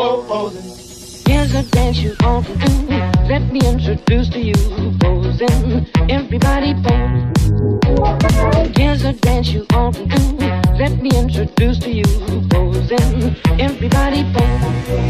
posing. Here's a dance you ought to do. Let me introduce to you posing. Everybody pose. Here's a dance you ought to do. Let me introduce to you posing. Everybody pose.